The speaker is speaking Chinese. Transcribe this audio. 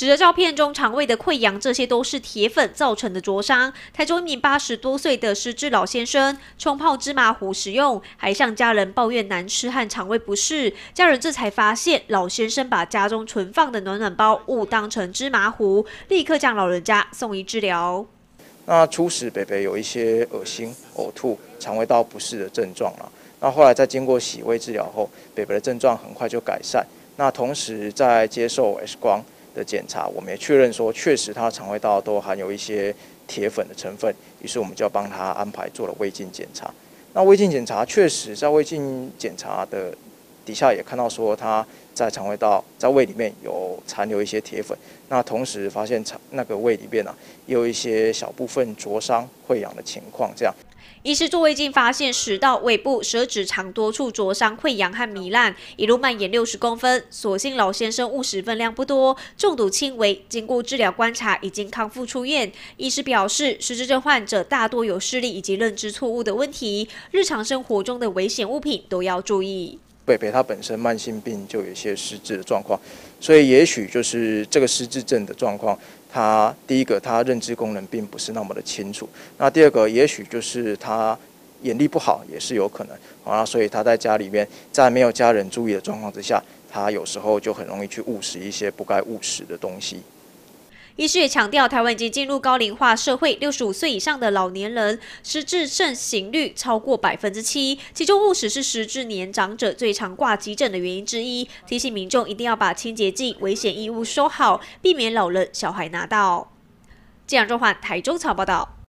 指着照片中肠胃的溃疡，这些都是铁粉造成的灼伤。台中一名八十多岁的失智老先生冲泡芝麻糊食用，还向家人抱怨难吃和肠胃不适。家人这才发现，老先生把家中存放的暖暖包误当成芝麻糊，立刻将老人家送医治疗。那初始北北有一些恶心、呕吐、肠胃道不适的症状了。那后来在经过洗胃治疗后，北北的症状很快就改善。那同时在接受 X 光。的检查，我们也确认说，确实他肠胃道都含有一些铁粉的成分，于是我们就要帮他安排做了胃镜检查。那胃镜检查确实在胃镜检查的底下也看到说，他在肠胃道在胃里面有残留一些铁粉。那同时发现肠那个胃里面呢，也有一些小部分灼伤、溃疡的情况，这样。医师做胃镜发现，食道、胃部、舌指肠多处灼伤、溃疡和糜烂，一路蔓延六十公分。所幸老先生误食分量不多，中毒轻微，经过治疗观察已经康复出院。医师表示，失智症患者大多有视力以及认知错误的问题，日常生活中的危险物品都要注意。贝贝他本身慢性病就有一些失智的状况，所以也许就是这个失智症的状况，他第一个他认知功能并不是那么的清楚，那第二个也许就是他眼力不好也是有可能啊，所以他在家里面在没有家人注意的状况之下，他有时候就很容易去误食一些不该误食的东西。医师也强调，台湾已经进入高龄化社会，六十五岁以上的老年人失智盛行率超过百分之七，其中误食是失智年长者最常挂急诊的原因之一。提醒民众一定要把清洁剂、危险衣物收好，避免老人小孩拿到。这样中环台中草报道。